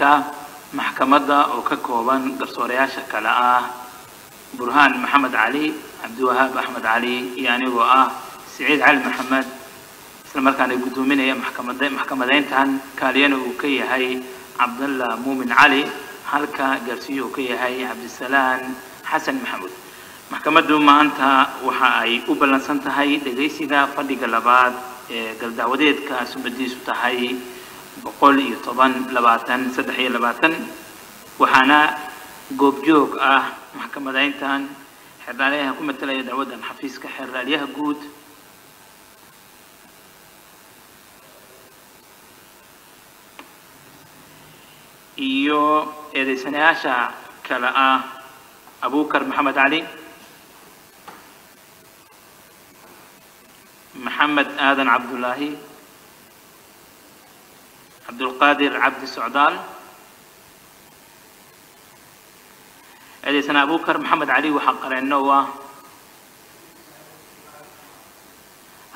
xafiiska maxkamadda oo ka kooban garsoorayaasha kale ah burhaan maxamed cali cabdiwahaab axmed cali iyo anigoo ah siciid cali maxamed isla markaana maxkamadeyntan kaaliyana uu ka yahay cabdalla muumin cali halka gaarsiyo uu ka yahay cabdisalaan xasan maxamuud maxkamaddu maanta waxa ay u ballansan tahay dhegaysiga fadhiga labaad ee galdacwadeedka sumadiisu tahay boqol iyo toban labaatan saddex iyo labaatan waxaana goobjoog ah maxkamadeyntan xeerdhaalyaha ku matalaya dacwaddan xafiiska xeerdhaalyaha guud iyo eedeysanayaasha kale ah abukar maxamed cali maxamed aadan cabdullaahi cabdulqaadir cabdi socdaal eedeysana abukar maxamed cali waxaa qareenno u ah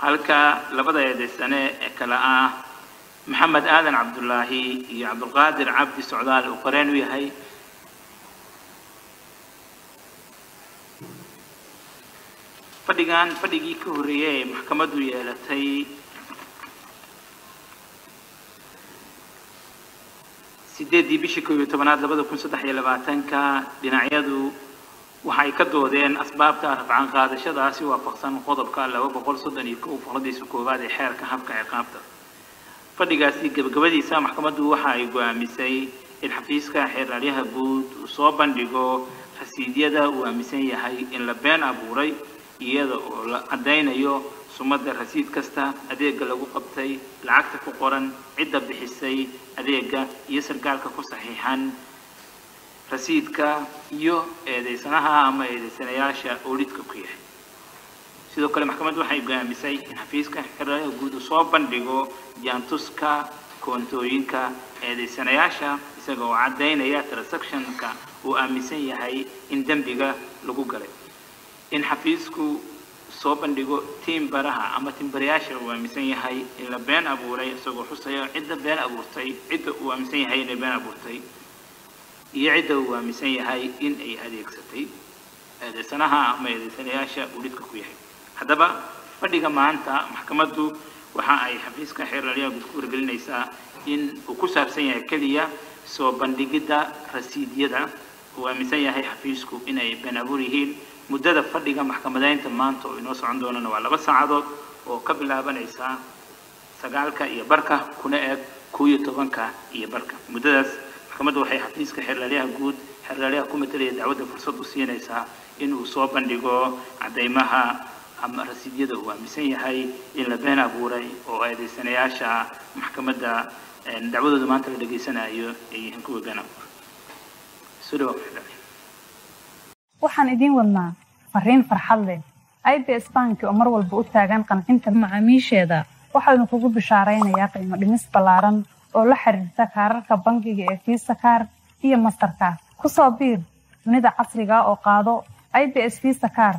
halka labada eedeysane ee kale ah maxamed aadan cabdullaahi iyo cabdulqaadir cabdi socdaal uu qareen u yahay. Fadhigan fadhigii ka horreeyay ee maxkamaddu yeelatay sideeddii bishii kow iyo tobanaad labada kun saddex iyo labaatanka dhinacyadu waxay ka doodeen asbaabta rafcan qaadashadaasi waafaqsan qodobka laba boqol soddon iyo kow boqoladiisa koowaad ee xeerka habka ciqaabta fadhigaasi gebagabadiisa maxkamaddu waxa ay go'aamisay in xafiiska xeeraalyaha guud uu soo bandhigo rasiidyada uu aaminsan yahay in la been abuuray iyada oo la caddaynayo sumadda rasiid kasta adeega lagu qabtay lacagta ku qoran cidda bixisay adeega iyo sargaalka ku saxiixan rasiidka iyo eedeysanaha ama eedeysanayaasha oo ku yahay. Sidoo kale maxkamaddu waxay go'aamisay in xafiiska xeraalyaha guud uu soo bandhigo jaantuska koontooyinka eedeysanayaasha isaga oo caddaynaya transactionka uu aaminsan yahay in dembiga lagu galay. In xafiisku soo bandhigo tiim baraha ama timbarayaasha uu aaminsan yahay in la been abuuray isagoo xusaya cidda been abuurtay cidda uu aaminsan yahay inay been abuurtay iyo cidda uu aaminsan yahay in ay adeegsatay. Eedeysanaha ama eedeysanayaasha uu lidka ku yahay. Haddaba fadhiga maanta maxkamaddu waxa ay xafiiska xeeralyaha guud ku wargelinaysaa in uu ku saabsan yahay keliya soo bandhigidda rasiidyada uu aaminsan yahay xafiisku inay been abuur yihiin muddada fadhiga maxkamadeynta maanta oo inoo socon doonana waa laba saacadood oo ka bilaabanaysa sagaalka iyo barka kuna eg kow iyo tobanka iyo barka. Muddadaas maxkamaddu waxay xafiiska xeerlaalyaha guud xeerlaalyaha ku matalaya dacwadda fursad u siinaysaa inuu soo bandhigo caddaymaha ama rasiidyada uu aaminsan yahay in la been abuuray oo eedeysanayaasha maxkamadda dacwadooda maanta la dhegaysanayo ay yihiin kuwa been abuuray waxaan idiin wadnaa fariin farxad leh. Ibs banki oo mar walba u taagan qancinta macaamiisheeda. Waxaanu kugu bishaaraynayaa qiimo dhimis ballaaran oo la xiriirta kaararka bangiga ee fiisa kaar iyo mastarkaar ku soo biir dunida casriga oo qaado ibs fiisa kaar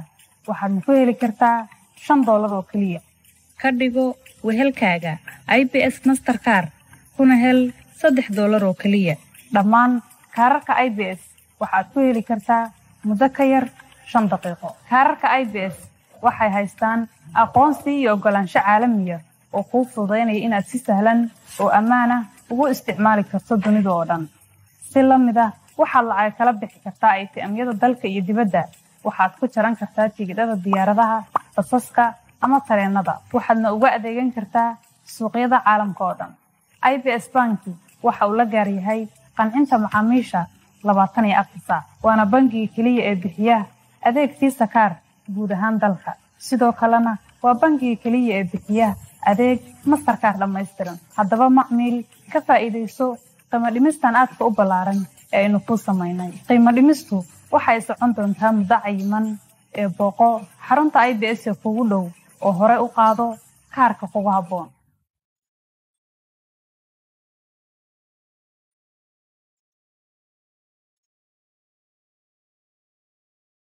waxaadna ku heli kartaa shan doolar oo keliya ka dhigo wehelkaaga ibs masterkaar kuna hel saddex doolar oo keliya dhammaan kaararka ibs waxaad ku heli kartaa muddo ka yar shan daqiiqo. Kaararka i b s waxay haystaan aqoonsi iyo oggolaansho caalamiya oo kuu fududaynaya inaad si sahlan oo ammaanah ugu isticmaali karto dunida oo dhan. Si la mid ah waxaad lacag kala bixi kartaa aytiamyada dalka iyo dibadda. Waxaad ku jaran kartaa tigidhada diyaaradaha basaska ama tareennada waxaadna uga adeegan kartaa suuqyada caalamka oo dhan. I b s banki waxa uu la gaar yahay qancinta macaamiisha labaatan iyo afar saac waana bangiga keliya ee bixiya adeeg fiisa kaar guud ahaan dalka. Sidoo kalena waa bangiga keliya ee bixiya adeeg mastarkaar dhammaystiran. Haddaba macmiil ka faa'iidayso qiimo dhimistan aadka u ballaaran ee aynu kuu samaynay. Qiimo dhimistu waxay socon doontaa muddo cayiman ee booqo. Xarunta i b s ee kugu dhow oo hore u qaado kaarka kugu habboon